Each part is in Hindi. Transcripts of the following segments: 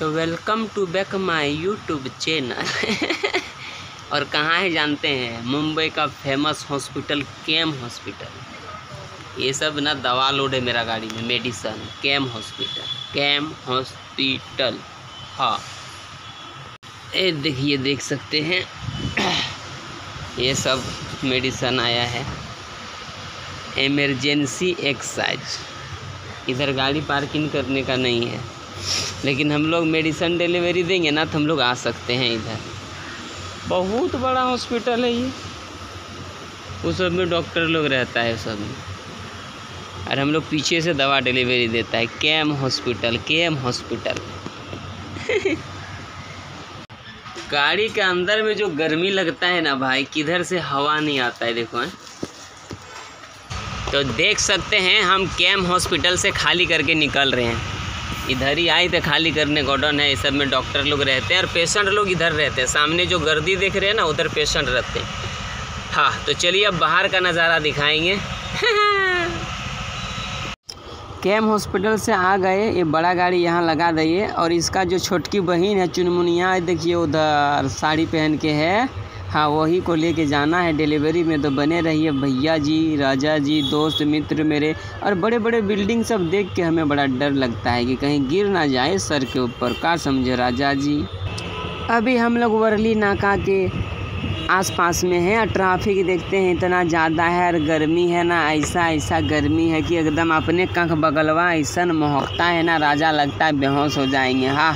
तो welcome to back my YouTube channel और कहाँ है जानते हैं? मुंबई का फ़ेमस हॉस्पिटल केम हॉस्पिटल ये सब ना दवा लोड है मेरा गाड़ी में medicine KEM hospital KEM hospital हाँ। ये देखिए देख सकते हैं। ये सब मेडिसन आया है। इमरजेंसी एक्साइज इधर गाड़ी पार्किंग करने का नहीं है। लेकिन हम लोग मेडिसन डिलीवरी देंगे ना तो हम लोग आ सकते हैं इधर। बहुत बड़ा हॉस्पिटल है ये। उस सब में डॉक्टर लोग रहता है सब में। और हम लोग पीछे से दवा डिलीवरी देता है। K M hospital K M hospital. गाड़ी के अंदर में जो गर्मी लगता है ना भाई, किधर से हवा नहीं आता है, देखो, है। तो देख सकते हैं, हम केम हॉस्पिटल से खाली करके निकल रहे हैं। इधर ही आए थे खाली करने गोडाउन है, इस सब में डॉक्टर लोग रहते हैं और पेशेंट लोग इधर रहते हैं। सामने जो गर्दी देख रहे हैं ना, उधर पेशेंट रहते हैं। हाँ तो चलिए अब बाहर का नज़ारा दिखाएँगे। केम हॉस्पिटल से आ गए, ये बड़ा गाड़ी यहाँ लगा दिए और इसका जो छोटकी बहन है, चुनमुनिया, देखिए उधर साड़ी पहन के है। हाँ वही को लेके जाना है डिलीवरी में। तो बने रहिए भैया जी, राजा जी, दोस्त, मित्र मेरे। और बड़े बड़े बिल्डिंग सब देख के हमें बड़ा डर लगता है कि कहीं गिर ना जाए सर के ऊपर। का समझे राजा जी? अभी हम लोग वर्ली नाका के आसपास में है और ट्रैफ़िक देखते हैं, इतना ज़्यादा है और गर्मी है ना, ऐसा ऐसा गर्मी है कि एकदम अपने कंख बगलवा ऐसा महकता है ना, राजा लगता है बेहोश हो जाएँगे। हाँ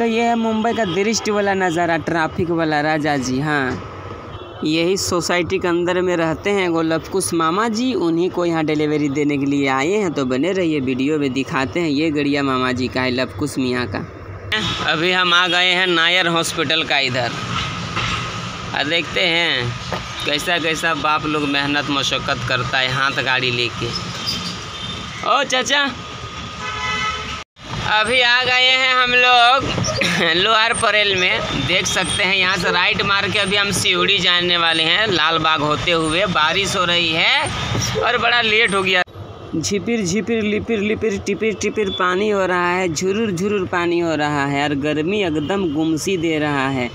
तो ये है मुंबई का दृष्टि वाला नज़ारा ट्रैफ़िक वाला, राजा जी हाँ। यही सोसाइटी के अंदर में रहते हैं वो लफकुश मामा जी, उन्हीं को यहाँ डिलीवरी देने के लिए आए हैं तो बने रहिए वीडियो में दिखाते हैं। ये गड़िया मामा जी का है लफकुश मियाँ का। अभी हम आ गए हैं नायर हॉस्पिटल का इधर। और देखते हैं, कैसा कैसा बाप लोग मेहनत मशक्क़त करता है हाथ गाड़ी लेके। ओ, चाचा अभी आ गए हैं हम लोग लोअर परेल में। देख सकते हैं यहाँ से राइट मार के अभी हम सीढ़ी जाने वाले हैं लाल बाग होते हुए। बारिश हो रही है और बड़ा लेट हो गया। झिपिर झिपिर लिपिर लिपिर टिपिर टिपिर पानी हो रहा है। झुरुर झुरुर पानी हो रहा है और गर्मी एकदम गुमसी दे रहा है।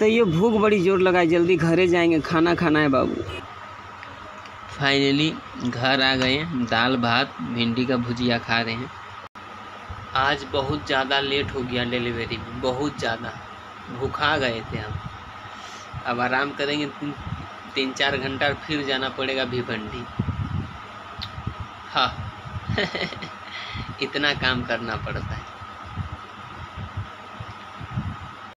तो ये भूख बड़ी ज़ोर लगा जल्दी घरे जाएँगे। खाना खाना है बाबू। फाइनली घर आ गए दाल भात भिंडी का भुजिया खा रहे हैं। आज बहुत ज़्यादा लेट हो गया डिलीवरी में, बहुत ज़्यादा। भूखा गए थे हम। अब आराम करेंगे, तीन तीन, चार घंटा फिर जाना पड़ेगा भिवंडी। हाँ। इतना काम करना पड़ता है।